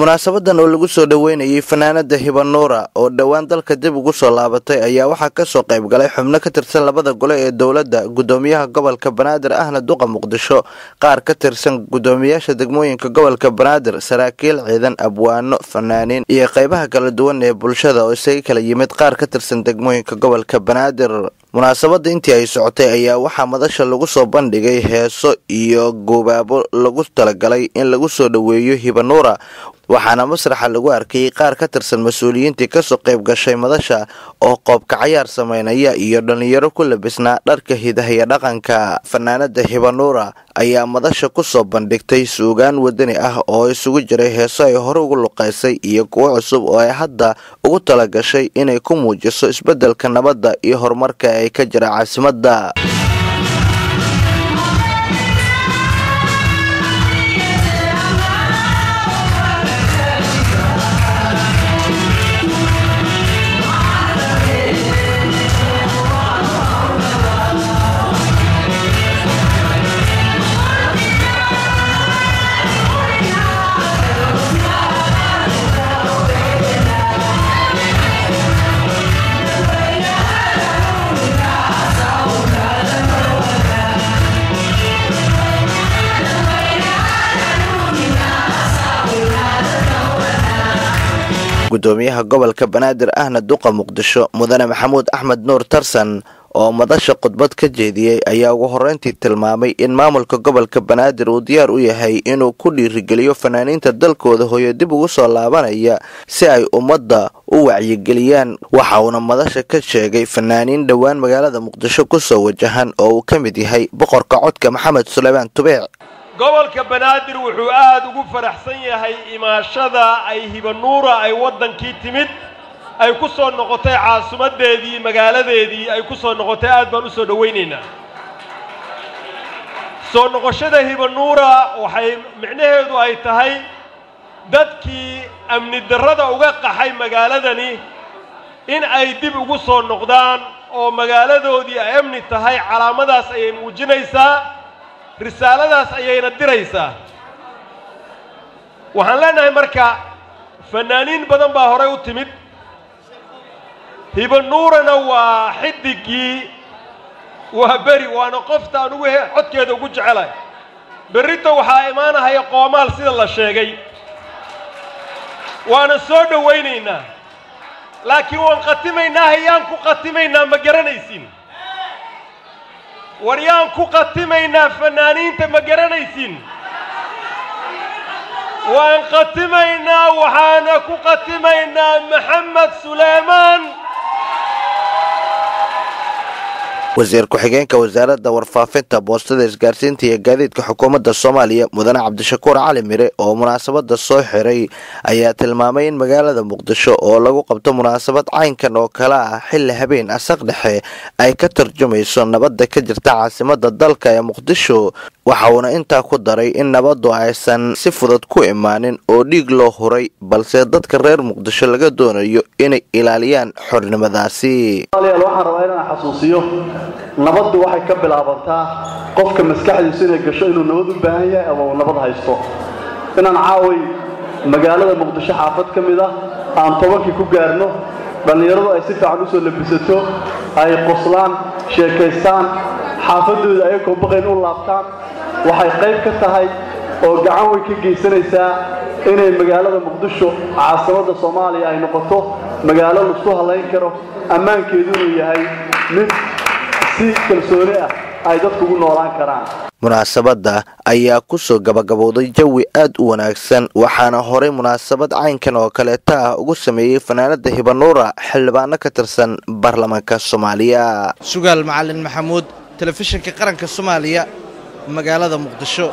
munaasabadan oo lagu soo dhoweynayay fanaanada hibanuura oo dhowaan dalka dib ugu soo laabatay ayaa waxaa ka soo qayb galay xubno ka tirsan labada gole ee dowladda gudoomiyaha gobolka banaadir ahna duqa muqdisho. Qaar ka tirsan gudoomiyaasha degmooyinka gobolka banaadir saraakiil ciidan abwaano fanaaniin iyo qaybaha kala duwan ee bulshada oo isaga kala yimid. Qaar ka tirsan degmooyinka gobolka banaadir munaasabada intii ay socotay ayaa waxaa madasha lagu soo bandhigay heeso iyo goobaabo lagu talagalay in lagu soo dhoweeyo hibanuura waxaana masraxa lagu arkayay qaar ka tirsan mas'uuliyiintii ka soo qayb gashay madasha oo qoobka cayaar sameynaya iyo dhallinyaro ku labisnaa dharka hidahiya dhaqanka. Fanaanada hibanuura ayaa madasha ku soo bandhigtay suugaan wadani ah oo isugu jiray heeso ay hore ugu luqaysay iyo kuwo cusub oo ay hadda ugu talagashay inay ku muujiso isbeddelka nabadda iyo horumarka ay ka jira caasimadda gudoomiyaha gobolka banaadir ahna duqa muqdisho mudane maxamuud axmed nuur tarsan oo madasha khudbad ka jeediyey ayaa ugu horreyntii tilmaamay in maamulka gobolka banaadir uu diyaar u yahay inuu ku dhiirigeliyo fanaaniinta dalkooda hooyo dib ugu soo laabanaya si ay ummadda u wacyigeliyaan. Waxa uuna madasha ka sheegay fanaaniin dhowaan magaalada muqdisho ku soo wajahan oo uu ka mid yahay boqorka codka maxamed suleymaan tubeec gobolka banaadir wuxuu aada ugu faraxsan yahay imaashada ay hibanuura ay waddankii timid ay ku soo noqotay caasimaddeedii magaaladeedii ay ku soo noqotay aad baan u soo dhowaynaynaa soo noqoshada hibanuura waxay micnaheedu ay tahay dadkii amni darrada uga qaxay magaaladani in ay dib ugu soo noqdaan oo magaaladoodii ay amni tahay calaamadaas ayay muujinaysaa risaaladaas ayayna diraysaa. Waxaan leenahay marka fanaaniin badan baa horey u timid. Hibanuurana waa xidigii waa beri waana qofta anugu codkeeda ugu jecelahay. Berrito waxaa imaanahaya qoomaal sida la sheegay. Waana soo dhowaynaynaa. Laakiin waan khatimaynaa hayaan ku khatimaynaa ma garanaysin وريان كقتمينا فنانين تمجرنيسين وان قتمينا وحانا كقتمينا محمد سليمان wasiir ku-xigeenka wasaaradda warfaafinta boostada isgaarsiinta iyo gaadiidka xukuumadda soomaaliya mudane cabdishakuur cali mire oo munaasabada soo xiray ayaa tilmaamay in magaalada muqdisho oo lagu qabto munaasabad caynkan oo kale ah xilli habeen asaq dhexe ay ka tarjumayso nabadda ka jirta caasimada dalka ee muqdisho waxa uuna intaa ku daray in nabaddu aysan si fudud ku imaanin oo dhiig loo huray balse dadka reer muqdisho laga doonayo inay ilaaliyaan xornimadaasi. Waxaan rabaa inaan xasuusiyo nabaddu waxay ka bilaabantaa qofka maskaxdiisu inay gasho inuu nabad u baahan yahay ama uu nabad haysto. Inaan caaway magaalada muqdisho xaafad ka mid ah aan tobankii ku gaarno dhallinyaradu ay si fiican u soo labisato ay qoslaan sheekaystaan xaafadooda ayagoo baqayn u laabtaan. Waxay qayb ka tahay oo gacan way ka geysanaysaa inay magaalada muqdisho caasimadda soomaaliya ay noqoto magaalo la isku hallayn karo ammaankeedu inuu yahay mid si kalsooni ah ay dadku ugu noolaan karaan. Munaasabadda ayaa ku soo gabagabowday jawi aad u wanaagsan waxaana horey munaasabad caynkan oo kaleeta ah ugu sameeyey fanaanada hibanuura xildhibaano ka tirsan baarlamaanka soomaaliya. Sugaal macalin maxamuud telefishinka qaranka soomaaliya magaalada muqdisho